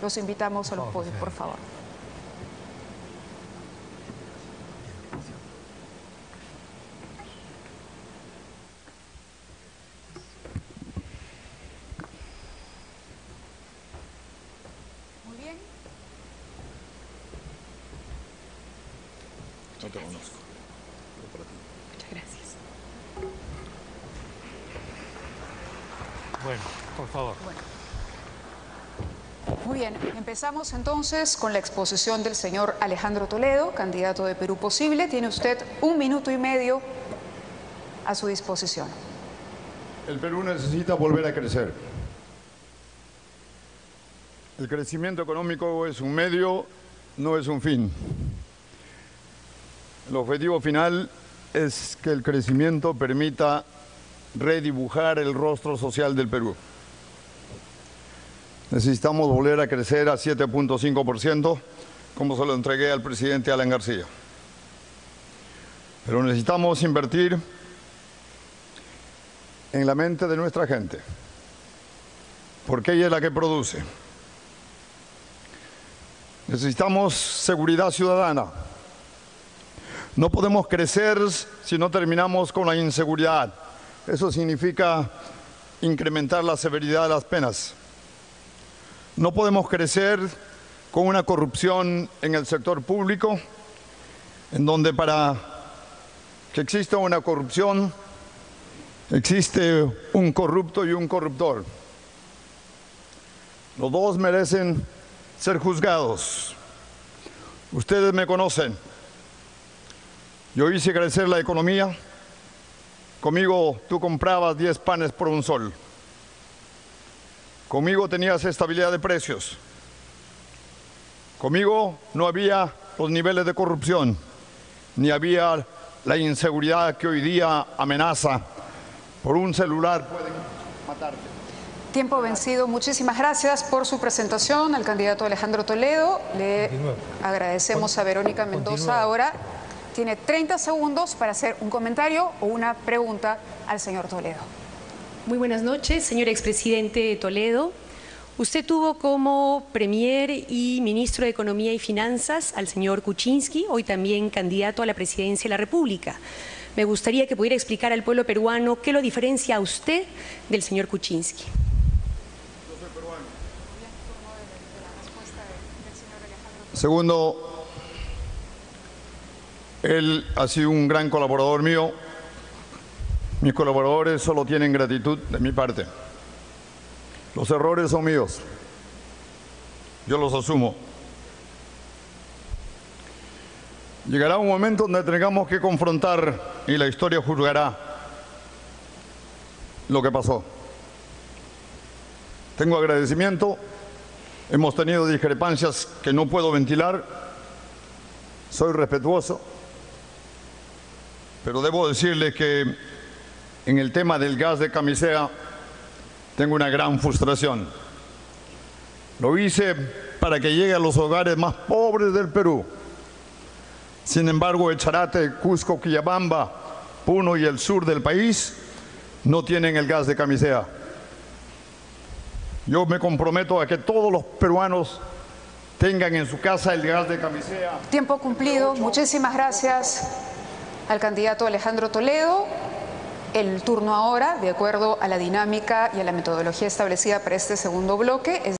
Los invitamos a los podios, por favor. Muy bien. No te conozco. Muchas gracias. Bueno, por favor. Muy bien, empezamos entonces con la exposición del señor Alejandro Toledo, candidato de Perú Posible. Tiene usted un minuto y medio a su disposición. El Perú necesita volver a crecer. El crecimiento económico es un medio, no es un fin. El objetivo final es que el crecimiento permita redibujar el rostro social del Perú. Necesitamos volver a crecer a 7.5%, como se lo entregué al presidente Alan García. Pero necesitamos invertir en la mente de nuestra gente, porque ella es la que produce. Necesitamos seguridad ciudadana. No podemos crecer si no terminamos con la inseguridad. Eso significa incrementar la severidad de las penas. No podemos crecer con una corrupción en el sector público, en donde para que exista una corrupción existe un corrupto y un corruptor. Los dos merecen ser juzgados. Ustedes me conocen. Yo hice crecer la economía. Conmigo tú comprabas 10 panes por un sol. Conmigo tenías estabilidad de precios. Conmigo no había los niveles de corrupción, ni había la inseguridad que hoy día amenaza. Por un celular pueden matarte. Tiempo vencido. Muchísimas gracias por su presentación al candidato Alejandro Toledo. Le Continúa. agradecemos a Verónica Mendoza Continúa. ahora. Tiene 30 segundos para hacer un comentario o una pregunta al señor Toledo. Muy buenas noches, señor expresidente Toledo. Usted tuvo como premier y ministro de Economía y Finanzas al señor Kuczynski, hoy también candidato a la presidencia de la República. Me gustaría que pudiera explicar al pueblo peruano qué lo diferencia a usted del señor Kuczynski. Segundo, él ha sido un gran colaborador mío. Mis colaboradores solo tienen gratitud de mi parte. Los errores son míos. Yo los asumo. Llegará un momento donde tengamos que confrontar y la historia juzgará lo que pasó. Tengo agradecimiento. Hemos tenido discrepancias que no puedo ventilar. Soy respetuoso. Pero debo decirle que en el tema del gas de camisea tengo una gran frustración. Lo hice para que llegue a los hogares más pobres del Perú. Sin embargo, Echarate, Cusco, Quillabamba, Puno y el sur del país no tienen el gas de camisea. Yo me comprometo a que todos los peruanos tengan en su casa el gas de camisea. Tiempo cumplido. Muchísimas gracias al candidato Alejandro Toledo. El turno ahora, de acuerdo a la dinámica y a la metodología establecida para este segundo bloque, es